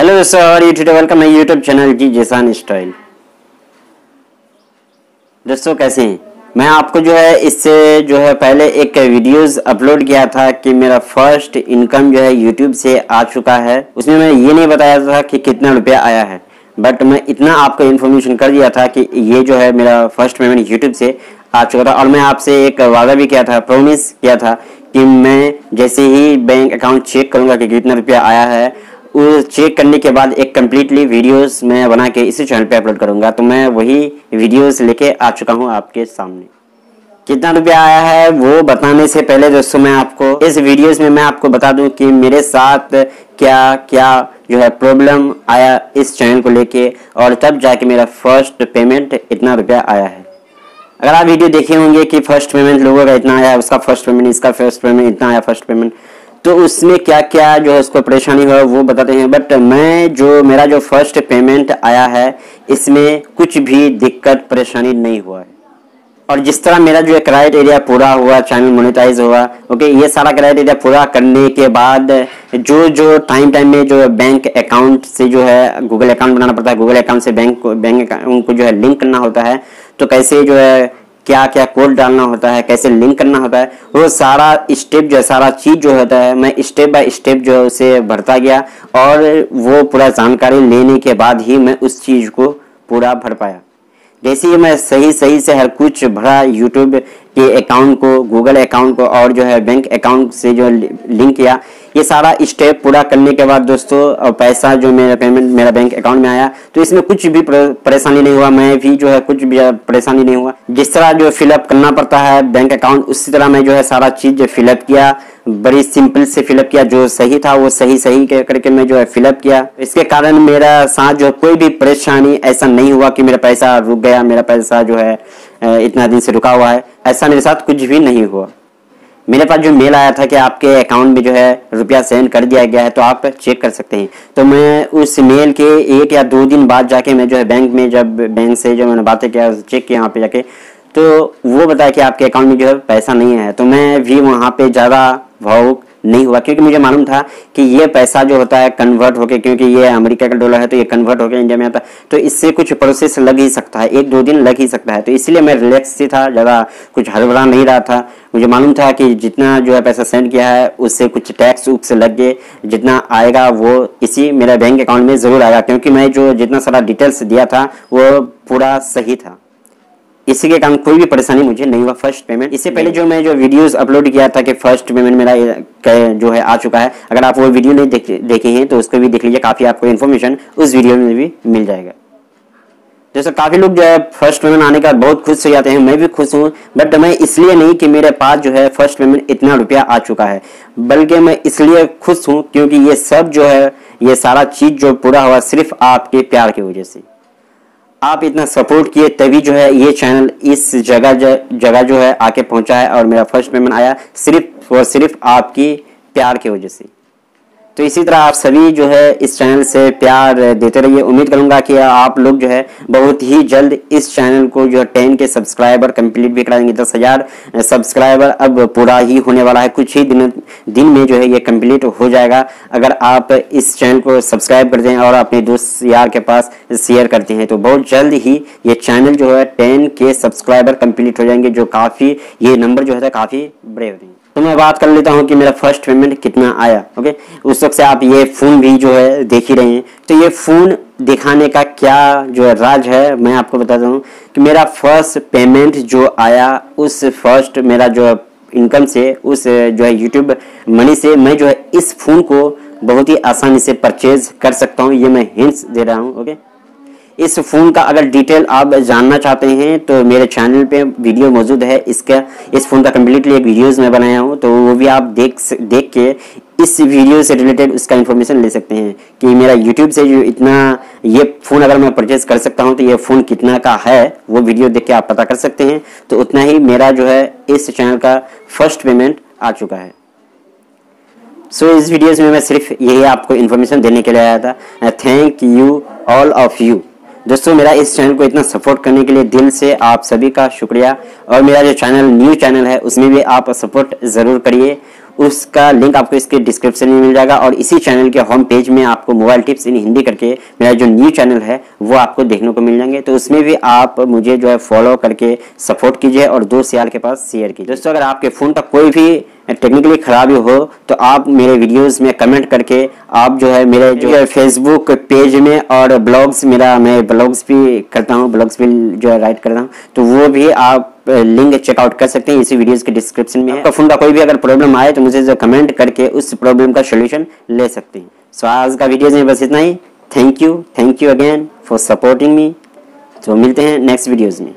Hello दोस्तों और YouTube welcome है यूट्यूब चैनल जी जैसान स्टाइल दोस्तों, कैसे हैं? मैं आपको जो है, इससे जो है, पहले एक वीडियोस अपलोड किया था कि मेरा फ़र्स्ट इनकम जो है यूट्यूब से आ चुका है। उसमें मैं ये नहीं बताया था कि कितना रुपया आया है। बट मैं इतना आपको इन्फॉर्मेशन कर दिया था कि ये जो है, मेरा फ़र्स्ट पेमेंट यूट्यूब से आ चुका था। और मैं आपसे एक वादा भी किया था प्रोमिस किया था कि मैं जैसे ही बैंक अकाउंट चेक करूँगा कि कितना रुपया आया है चेक करने के बाद एक कम्प्लीटली वीडियोस मैं बना के इसी चैनल पे अपलोड करूँगा। तो मैं वही वीडियोस लेके आ चुका हूँ आपके सामने। कितना रुपया आया है वो बताने से पहले दोस्तों मैं आपको इस वीडियोस में मैं आपको बता दूँ कि मेरे साथ क्या क्या जो है प्रॉब्लम आया इस चैनल को लेके और तब जाके मेरा फ़र्स्ट पेमेंट इतना रुपया आया है। अगर आप वीडियो देखे होंगे कि फ़र्स्ट पेमेंट लोगों का इतना आया, उसका फ़र्स्ट पेमेंट इसका फ़र्स्ट पेमेंट इतना आया फ़र्स्ट पेमेंट तो उसमें क्या क्या जो है उसको परेशानी हुआ, वो बताते हैं। बट मैं जो, मेरा जो फ़र्स्ट पेमेंट आया है, इसमें कुछ भी दिक्कत, परेशानी नहीं हुआ है। और जिस तरह मेरा जो क्राइटेरिया पूरा हुआ चैनल मोनेटाइज हुआ ओके ये सारा क्राइटेरिया पूरा करने के बाद, जो जो टाइम टाइम में जो बैंक अकाउंट से जो है गूगल अकाउंट बनाना पड़ता है गूगल अकाउंट से बैंक बैंक उनको जो है लिंक करना होता है तो कैसे जो है क्या क्या कोड डालना होता है, कैसे लिंक करना होता है, वो सारा स्टेप जो है, सारा चीज़ जो होता है, मैं स्टेप बाय स्टेप जो है उसे भरता गया और वो पूरा जानकारी लेने के बाद ही मैं उस चीज़ को पूरा भर पाया। जैसे ही मैं सही सही से हर कुछ भरा यूट्यूब के अकाउंट को गूगल अकाउंट को और जो है बैंक अकाउंट से जो लिंक किया ये सारा स्टेप पूरा करने के बाद दोस्तों पैसा जो मेरा पेमेंट मेरा बैंक अकाउंट में आया तो इसमें कुछ भी परेशानी नहीं हुआ। मैं भी जो है कुछ भी परेशानी नहीं हुआ। जिस तरह जो फिलअप करना पड़ता है बैंक अकाउंट उसी तरह मैं जो है सारा चीज़ फिलअप किया, बड़ी सिंपल से फिलअप किया, जो सही था वो सही सही करके मैं जो है फिलअप किया। इसके कारण मेरा साथ जो कोई भी परेशानी, ऐसा नहीं हुआ कि मेरा पैसा रुक गया, मेरा पैसा जो है इतना दिन से रुका हुआ है। ऐसा मेरे साथ कुछ भी नहीं हुआ। मेरे पास जो मेल आया था कि आपके अकाउंट में जो है रुपया सेंड कर दिया गया है तो आप चेक कर सकते हैं। तो मैं उस मेल के एक या दो दिन बाद जाके मैं जो है बैंक में जब बैंक से जो मैंने बातें किया चेक किया वहाँ पे जाके तो वो बताया कि आपके अकाउंट में जो है पैसा नहीं है तो मैं भी वहाँ पे ज़्यादा भावुक नहीं हुआ, क्योंकि मुझे मालूम था कि ये पैसा जो होता है कन्वर्ट होके, क्योंकि ये अमेरिका का डॉलर है तो ये कन्वर्ट होकर इंडिया में आता तो इससे कुछ प्रोसेस लग ही सकता है, एक दो दिन लग ही सकता है। तो इसलिए मैं रिलैक्स ही था, ज़्यादा कुछ हड़बड़ा नहीं रहा था। मुझे मालूम था कि जितना जो है पैसा सेंड किया है, उससे कुछ टैक्स उक्स लग गए, जितना आएगा वो इसी मेरा बैंक अकाउंट में ज़रूर आएगा, क्योंकि मैं जो जितना सारा डिटेल्स दिया था, वो पूरा सही था। इसी के कारण कोई भी परेशानी मुझे नहीं हुआ फ़र्स्ट पेमेंट इससे पहले जो मैं जो वीडियोस अपलोड किया था कि फ़र्स्ट पेमेंट मेरा जो है आ चुका है, अगर आप वो वीडियो नहीं देखे देखे हैं तो उसको भी देख लीजिए, काफ़ी आपको इन्फॉर्मेशन उस वीडियो में भी मिल जाएगा। जैसे काफ़ी लोग जो है फ़र्स्ट पेमेंट आने का बहुत खुश हो जाते हैं, मैं भी खुश हूँ बट मैं इसलिए नहीं कि मेरे पास जो है फ़र्स्ट पेमेंट इतना रुपया आ चुका है, बल्कि मैं इसलिए खुश हूँ क्योंकि ये सब जो है, ये सारा चीज़ जो पूरा हुआ सिर्फ़ आपके प्यार की वजह से। आप इतना सपोर्ट किए तभी जो है ये चैनल इस जगह जगह जो है आके पहुँचा है और मेरा फ़र्स्ट पेमेंट आया सिर्फ़ और सिर्फ़ आपकी प्यार की वजह से। तो इसी तरह आप सभी जो है इस चैनल से प्यार देते रहिए। उम्मीद करूँगा कि आप लोग जो है बहुत ही जल्द इस चैनल को जो है टेन के सब्सक्राइबर कंप्लीट भी करा देंगे दस हज़ार सब्सक्राइबर अब पूरा ही होने वाला है। कुछ ही दिन दिन में जो है ये कंप्लीट हो जाएगा। अगर आप इस चैनल को सब्सक्राइब करते हैं और अपने दोस्त यार के पास शेयर करते हैं तो बहुत जल्द ही ये चैनल जो है टेन के सब्सक्राइबर कंप्लीट हो जाएँगे, जो काफ़ी, ये नंबर जो है काफ़ी बड़े हैं। तो मैं बात कर लेता हूँ कि मेरा फ़र्स्ट पेमेंट कितना आया ओके उस वक्त से आप ये फ़ोन भी जो है देख ही रहे हैं। तो ये फ़ोन दिखाने का क्या जो है राज है, मैं आपको बताता हूँ कि मेरा फ़र्स्ट पेमेंट जो आया, उस फ़र्स्ट मेरा जो इनकम से, उस जो है यूट्यूब मनी से, मैं जो है इस फ़ोन को बहुत ही आसानी से परचेज कर सकता हूँ। ये मैं हिंट्स दे रहा हूँ ओके इस फ़ोन का अगर डिटेल आप जानना चाहते हैं तो मेरे चैनल पे वीडियो मौजूद है। इसका इस फ़ोन का कम्प्लीटली एक वीडियोज़ मैं बनाया हूँ तो वो भी आप देख देख के इस वीडियो से रिलेटेड उसका इन्फॉर्मेशन ले सकते हैं कि मेरा यूट्यूब से जो इतना ये फ़ोन अगर मैं परचेज कर सकता हूँ तो ये फ़ोन कितना का है वो वीडियो देख के आप पता कर सकते हैं। तो उतना ही मेरा जो है इस चैनल का फ़र्स्ट पेमेंट आ चुका है। सो so, इस वीडियोज़ में मैं सिर्फ़ यही आपको इन्फॉर्मेशन देने के लिए आया था। Thank you all of you दोस्तों, मेरा इस चैनल को इतना सपोर्ट करने के लिए दिल से आप सभी का शुक्रिया। और मेरा जो चैनल न्यू चैनल है, उसमें भी आप सपोर्ट ज़रूर करिए। उसका लिंक आपको इसके डिस्क्रिप्शन में मिल जाएगा और इसी चैनल के होम पेज में आपको मोबाइल टिप्स इन हिंदी करके मेरा जो न्यू चैनल है, वो आपको देखने को मिल जाएँगे। तो उसमें भी आप मुझे जो है फॉलो करके सपोर्ट कीजिए और दोस्त यार के पास शेयर कीजिए। दोस्तों, अगर आपके फ़ोन का कोई भी टेक्निकली खराबी हो तो आप मेरे वीडियोस में कमेंट करके आप जो है मेरे जो है फेसबुक पेज में और ब्लॉग्स मेरा, मैं ब्लॉग्स भी करता हूँ ब्लॉग्स भी जो है राइट करता हूँ तो वो भी आप लिंक चेकआउट कर सकते हैं, इसी वीडियोस के डिस्क्रिप्शन में फ़ोन का कोई भी अगर प्रॉब्लम आए तो मुझे जो कमेंट करके उस प्रॉब्लम का सोल्यूशन ले सकते हैं। सो आज का वीडियो में बस इतना ही। Thank you thank you again for supporting me तो मिलते हैं नेक्स्ट वीडियोज़ में।